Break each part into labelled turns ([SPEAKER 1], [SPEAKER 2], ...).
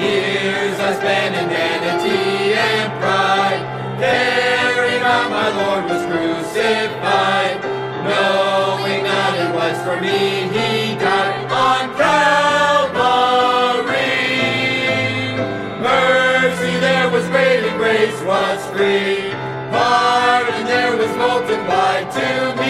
[SPEAKER 1] Years I spent in vanity and pride, caring out my Lord was crucified, knowing that it was for me he died on Calvary. Mercy there was great and grace was free, pardon there was multiplied to me.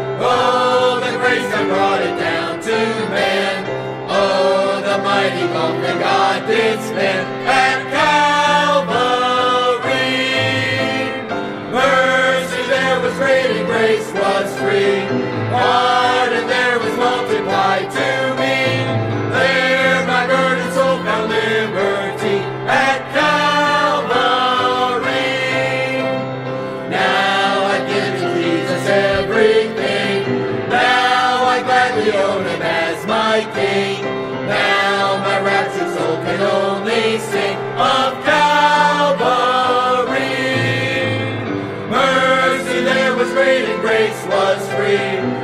[SPEAKER 1] the mighty that God did spend at Calvary. Mercy there was great and grace was free. Pardon there was multiplied to me. There my burden soul found liberty at Calvary. Now I give to Jesus everything. Now I gladly own him as my king. saving grace was free.